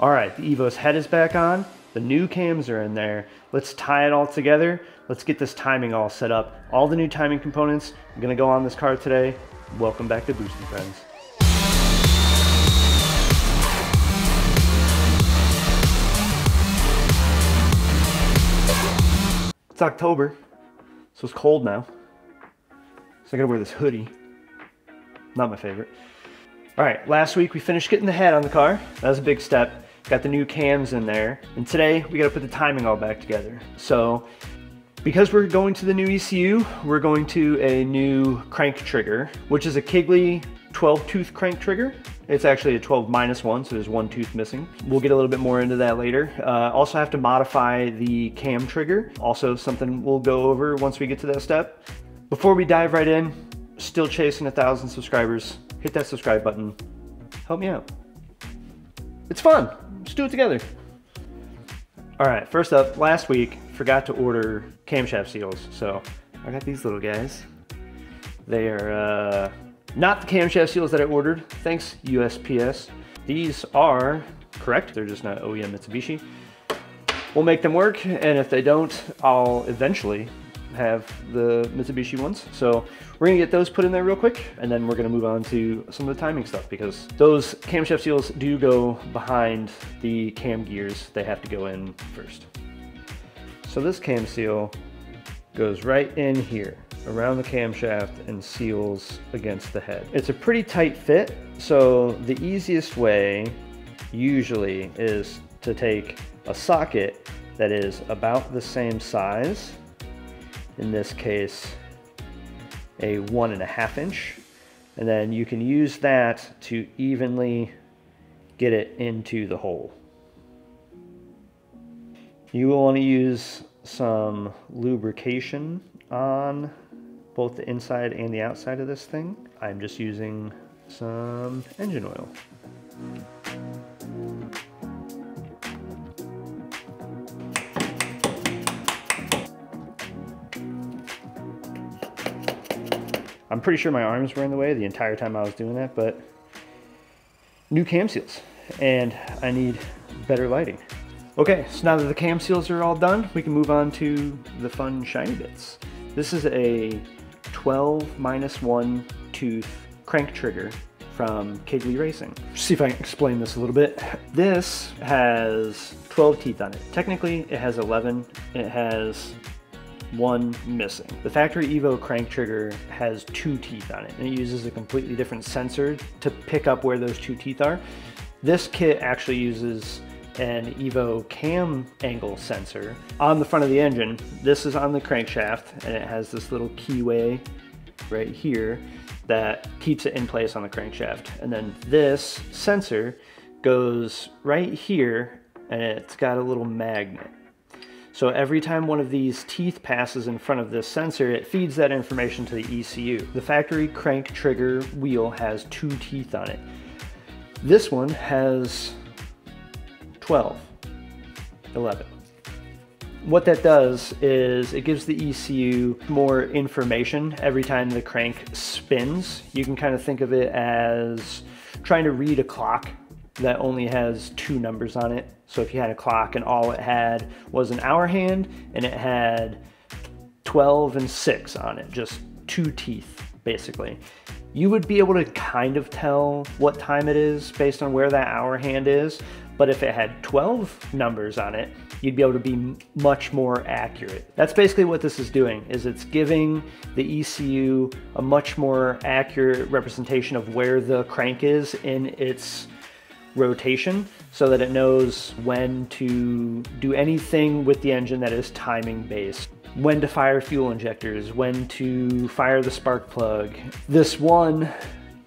All right, the Evo's head is back on. The new cams are in there. Let's tie it all together. Let's get this timing all set up. All the new timing components are gonna go on this car today. Welcome back to Boost N' Friends. It's October, so it's cold now. So I gotta wear this hoodie. Not my favorite. All right, last week we finished getting the head on the car. That was a big step. Got the new cams in there. And today we gotta put the timing all back together. So because we're going to the new ECU, we're going to a new crank trigger, which is a Kiggly 12 tooth crank trigger. It's actually a 12 minus one, so there's one tooth missing. We'll get a little bit more into that later. Uh, also have to modify the cam trigger. Also something we'll go over once we get to that step. Before we dive right in, still chasing a thousand subscribers. Hit that subscribe button. Help me out. It's fun. Let's do it together. All right, first up, last week, forgot to order camshaft seals. So I got these little guys. They are uh, not the camshaft seals that I ordered. Thanks, USPS. These are correct. They're just not OEM Mitsubishi. We'll make them work, and if they don't, I'll eventually have the Mitsubishi ones. So we're gonna get those put in there real quick, and then we're gonna move on to some of the timing stuff because those camshaft seals do go behind the cam gears. They have to go in first. So this cam seal goes right in here around the camshaft and seals against the head. It's a pretty tight fit, so the easiest way usually is to take a socket that is about the same size, in this case a one and a half inch, and then you can use that to evenly get it into the hole. You will want to use some lubrication on both the inside and the outside of this thing. I'm just using some engine oil. I'm pretty sure my arms were in the way the entire time I was doing that, but new cam seals and I need better lighting. Okay, so now that the cam seals are all done, we can move on to the fun shiny bits. This is a 12 minus one tooth crank trigger from Kiggly Racing. See if I can explain this a little bit. This has 12 teeth on it. Technically, it has 11. It has one missing. The factory Evo crank trigger has two teeth on it and it uses a completely different sensor to pick up where those two teeth are. This kit actually uses an Evo cam angle sensor on the front of the engine. This is on the crankshaft and it has this little keyway right here that keeps it in place on the crankshaft. And then this sensor goes right here and it's got a little magnet. So every time one of these teeth passes in front of this sensor, it feeds that information to the ECU. The factory crank trigger wheel has two teeth on it. This one has 12, 11. What that does is it gives the ECU more information every time the crank spins. You can kind of think of it as trying to read a clock that only has two numbers on it. So if you had a clock and all it had was an hour hand and it had 12 and 6 on it, just two teeth basically. You would be able to kind of tell what time it is based on where that hour hand is, but if it had 12 numbers on it, you'd be able to be much more accurate. That's basically what this is doing, is it's giving the ECU a much more accurate representation of where the crank is in its rotation so that it knows when to do anything with the engine that is timing based. When to fire fuel injectors, when to fire the spark plug. This one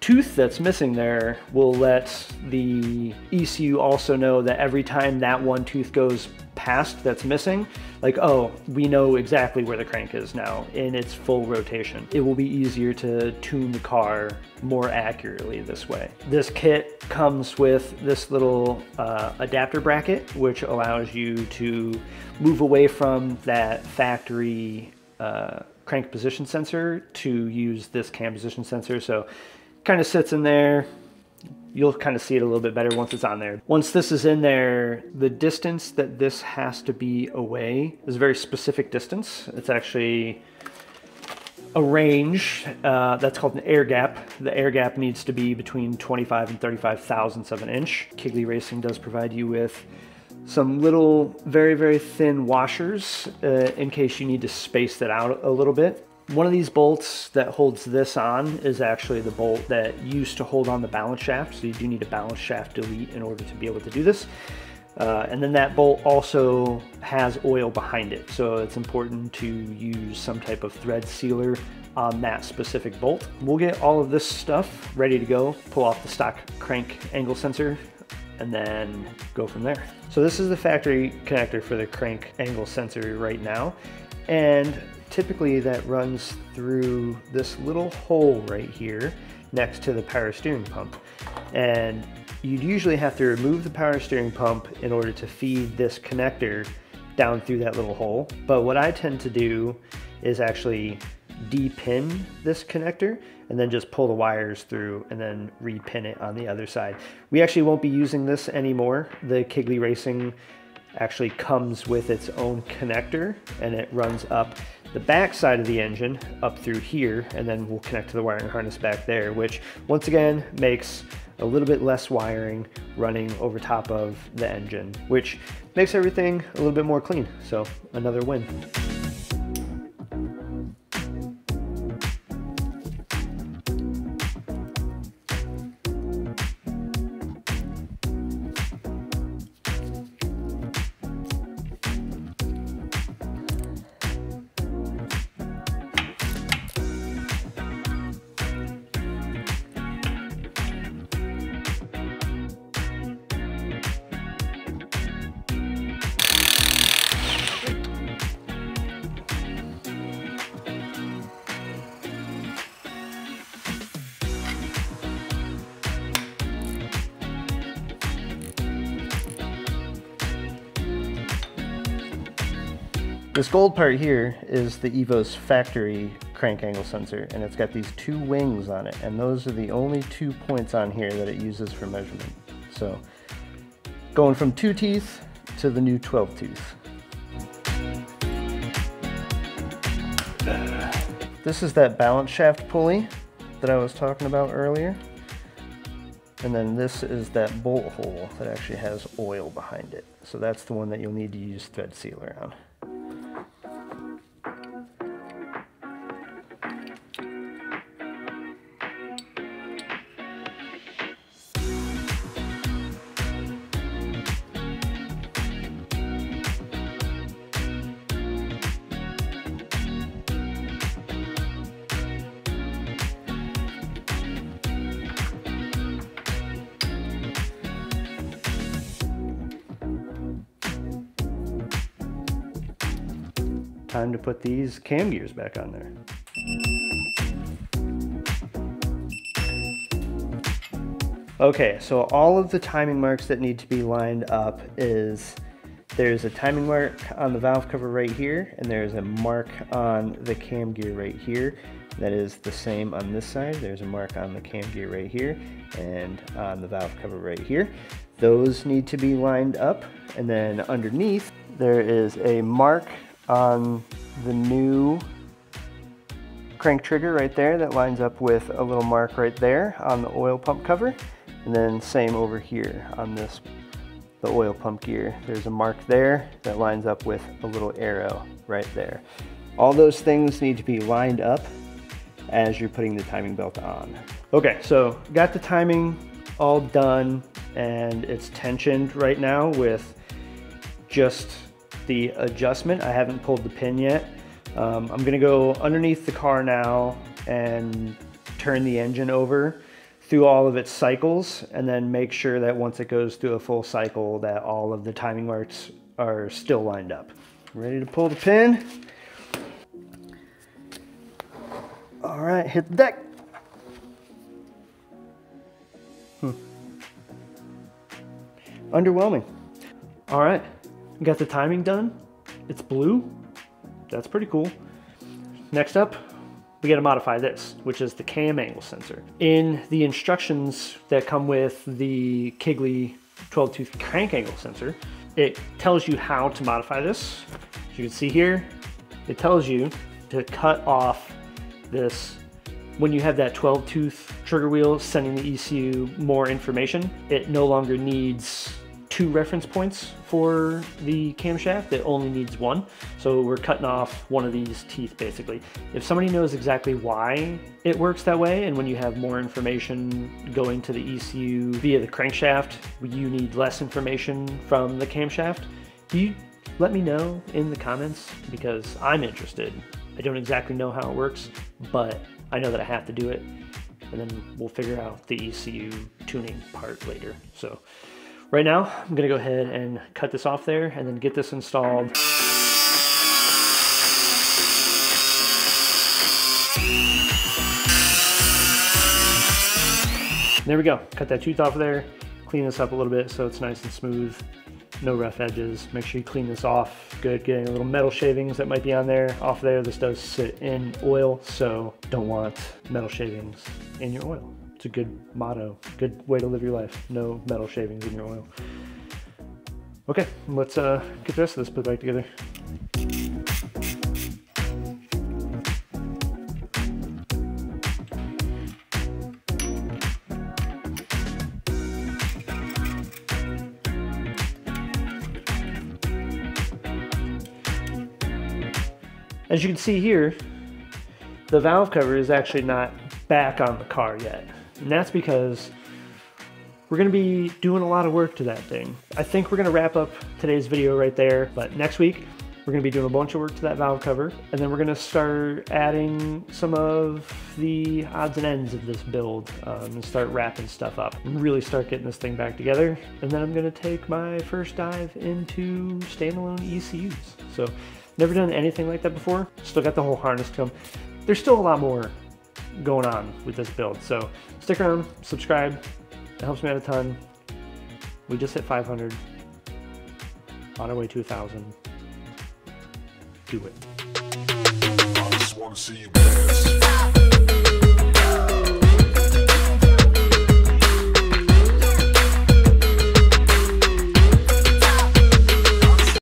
tooth that's missing there will let the ECU also know that every time that one tooth goes past that's missing, like, oh, we know exactly where the crank is now in its full rotation. It will be easier to tune the car more accurately this way. This kit comes with this little uh, adapter bracket, which allows you to move away from that factory uh, crank position sensor to use this cam position sensor. So kind of sits in there, you'll kind of see it a little bit better once it's on there. Once this is in there, the distance that this has to be away is a very specific distance. It's actually a range uh, that's called an air gap. The air gap needs to be between 25 and 35 thousandths of an inch. Kiggly Racing does provide you with some little very, very thin washers uh, in case you need to space that out a little bit. One of these bolts that holds this on is actually the bolt that used to hold on the balance shaft. So you do need a balance shaft delete in order to be able to do this. Uh, and then that bolt also has oil behind it. So it's important to use some type of thread sealer on that specific bolt. We'll get all of this stuff ready to go, pull off the stock crank angle sensor, and then go from there. So this is the factory connector for the crank angle sensor right now. And typically that runs through this little hole right here next to the power steering pump. And you'd usually have to remove the power steering pump in order to feed this connector down through that little hole. But what I tend to do is actually de-pin this connector and then just pull the wires through and then repin it on the other side. We actually won't be using this anymore. The Kiggly Racing actually comes with its own connector and it runs up the back side of the engine up through here and then we'll connect to the wiring harness back there which once again makes a little bit less wiring running over top of the engine which makes everything a little bit more clean so another win. This gold part here is the Evos factory crank angle sensor and it's got these two wings on it and those are the only two points on here that it uses for measurement. So going from two teeth to the new 12 teeth. This is that balance shaft pulley that I was talking about earlier. And then this is that bolt hole that actually has oil behind it. So that's the one that you'll need to use thread sealer on. Time to put these cam gears back on there. Okay, so all of the timing marks that need to be lined up is there's a timing mark on the valve cover right here, and there's a mark on the cam gear right here. That is the same on this side. There's a mark on the cam gear right here and on the valve cover right here. Those need to be lined up. And then underneath, there is a mark on the new crank trigger right there that lines up with a little mark right there on the oil pump cover. And then same over here on this, the oil pump gear. There's a mark there that lines up with a little arrow right there. All those things need to be lined up as you're putting the timing belt on. Okay, so got the timing all done and it's tensioned right now with just the adjustment. I haven't pulled the pin yet. Um, I'm gonna go underneath the car now and turn the engine over through all of its cycles and then make sure that once it goes through a full cycle that all of the timing marks are still lined up. Ready to pull the pin? All right, hit the deck. Hmm. Underwhelming. All right, Got the timing done. It's blue. That's pretty cool. Next up, we got to modify this, which is the cam angle sensor. In the instructions that come with the Kiggly 12 tooth crank angle sensor, it tells you how to modify this. As you can see here, it tells you to cut off this when you have that 12 tooth trigger wheel sending the ECU more information, it no longer needs two reference points for the camshaft. It only needs one. So we're cutting off one of these teeth basically. If somebody knows exactly why it works that way, and when you have more information going to the ECU via the crankshaft, you need less information from the camshaft, you let me know in the comments because I'm interested. I don't exactly know how it works, but I know that I have to do it. And then we'll figure out the ECU tuning part later. So Right now, I'm gonna go ahead and cut this off there and then get this installed. There we go, cut that tooth off there, clean this up a little bit so it's nice and smooth, no rough edges. Make sure you clean this off good, getting a little metal shavings that might be on there off there. This does sit in oil, so don't want metal shavings in your oil. It's a good motto, good way to live your life. No metal shavings in your oil. Okay, let's uh, get the rest of this put back together. As you can see here, the valve cover is actually not back on the car yet. And that's because we're gonna be doing a lot of work to that thing. I think we're gonna wrap up today's video right there, but next week, we're gonna be doing a bunch of work to that valve cover, and then we're gonna start adding some of the odds and ends of this build um, and start wrapping stuff up and really start getting this thing back together. And then I'm gonna take my first dive into standalone ECUs. So never done anything like that before. Still got the whole harness to them. There's still a lot more going on with this build. So stick around, subscribe. It helps me out a ton. We just hit 500. On our way to a 1,000. Do it.